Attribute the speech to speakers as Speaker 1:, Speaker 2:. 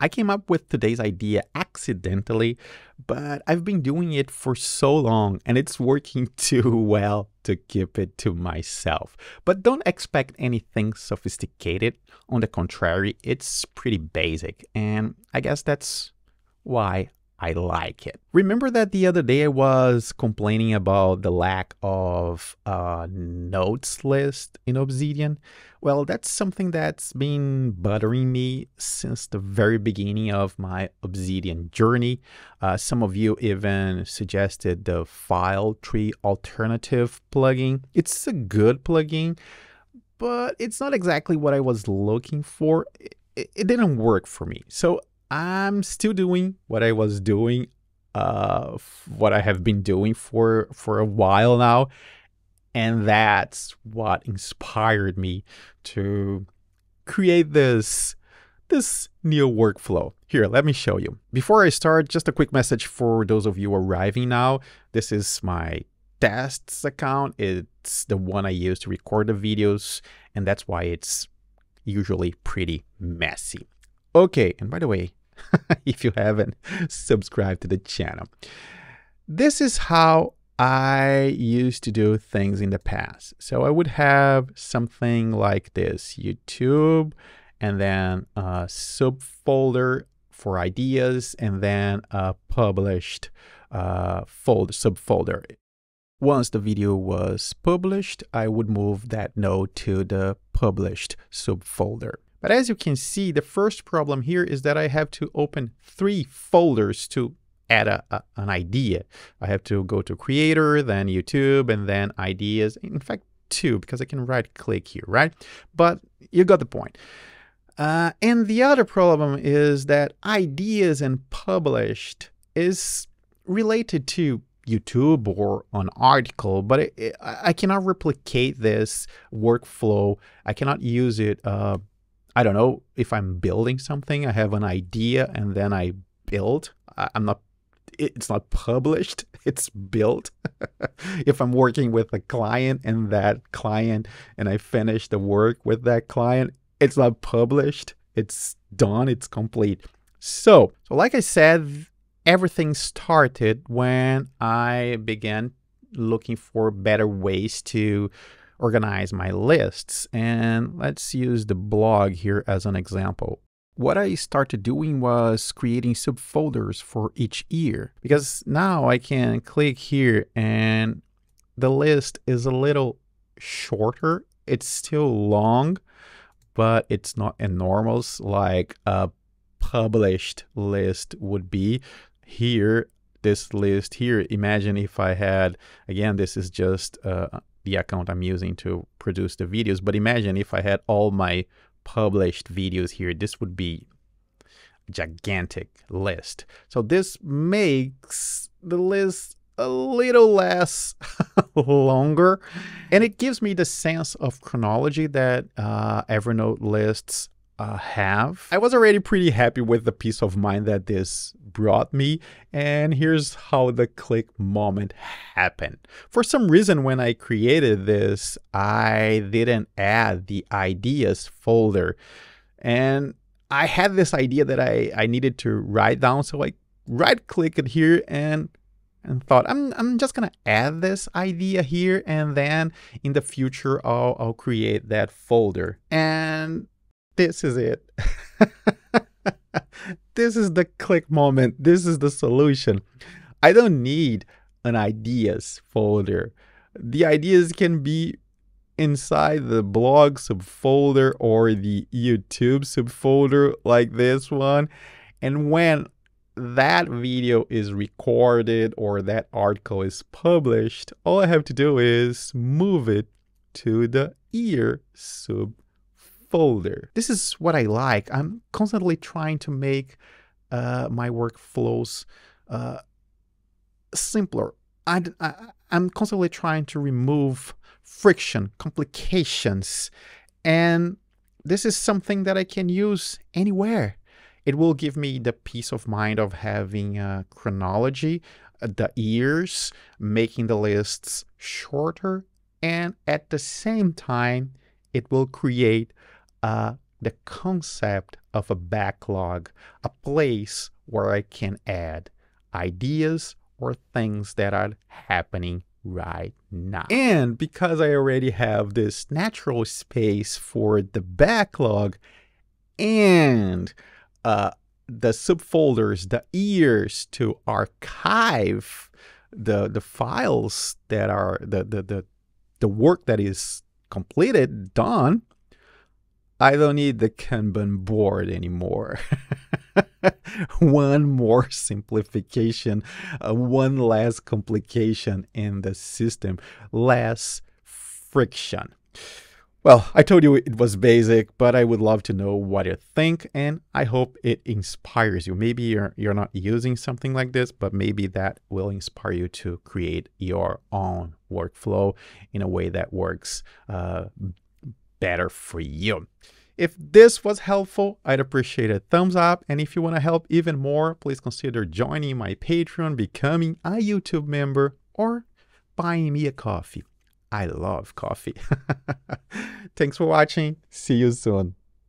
Speaker 1: I came up with today's idea accidentally, but I've been doing it for so long and it's working too well to keep it to myself. But don't expect anything sophisticated. On the contrary, it's pretty basic, and I guess that's why I like it. Remember that the other day I was complaining about the lack of a notes list in Obsidian? Well, that's something that's been bothering me since the very beginning of my Obsidian journey. Uh, some of you even suggested the file tree alternative plugin. It's a good plugin, but it's not exactly what I was looking for. It, it didn't work for me. So I'm still doing what I was doing, uh, what I have been doing for for a while now, and that's what inspired me to create this this new workflow. Here, let me show you. Before I start, just a quick message for those of you arriving now. This is my tests account. It's the one I use to record the videos, and that's why it's usually pretty messy. Okay, and by the way, if you haven't subscribed to the channel. This is how I used to do things in the past. So I would have something like this YouTube and then a subfolder for ideas and then a published uh, folder, subfolder. Once the video was published, I would move that node to the published subfolder. But as you can see, the first problem here is that I have to open three folders to add a, a, an idea. I have to go to creator, then YouTube, and then ideas. In fact, two, because I can right click here, right? But you got the point. Uh, and the other problem is that ideas and published is related to YouTube or an article, but it, it, I cannot replicate this workflow. I cannot use it uh, I don't know if I'm building something, I have an idea and then I build. I'm not, it's not published, it's built. if I'm working with a client and that client and I finish the work with that client, it's not published, it's done, it's complete. So, so like I said, everything started when I began looking for better ways to organize my lists. And let's use the blog here as an example. What I started doing was creating subfolders for each year because now I can click here and the list is a little shorter. It's still long, but it's not enormous like a published list would be. Here, this list here, imagine if I had, again, this is just uh, the account I'm using to produce the videos. But imagine if I had all my published videos here, this would be a gigantic list. So this makes the list a little less longer and it gives me the sense of chronology that uh, Evernote lists uh, have. I was already pretty happy with the peace of mind that this brought me, and here's how the click moment happened. For some reason, when I created this, I didn't add the ideas folder, and I had this idea that I, I needed to write down, so I right clicked here and and thought I'm I'm just gonna add this idea here and then in the future I'll I'll create that folder and this is it. this is the click moment. This is the solution. I don't need an ideas folder. The ideas can be inside the blog subfolder or the YouTube subfolder like this one. And when that video is recorded or that article is published, all I have to do is move it to the ear sub folder. This is what I like. I'm constantly trying to make uh, my workflows uh, simpler. I, I, I'm constantly trying to remove friction, complications, and this is something that I can use anywhere. It will give me the peace of mind of having a chronology, uh, the years, making the lists shorter, and at the same time, it will create uh, the concept of a backlog, a place where I can add ideas or things that are happening right now. And because I already have this natural space for the backlog and uh, the subfolders, the ears to archive the the files that are the the the, the work that is completed, done, I don't need the Kanban board anymore. one more simplification, uh, one less complication in the system, less friction. Well, I told you it was basic, but I would love to know what you think, and I hope it inspires you. Maybe you're you're not using something like this, but maybe that will inspire you to create your own workflow in a way that works uh, better for you. If this was helpful, I'd appreciate a thumbs up. And if you want to help even more, please consider joining my Patreon, becoming a YouTube member, or buying me a coffee. I love coffee. Thanks for watching. See you soon.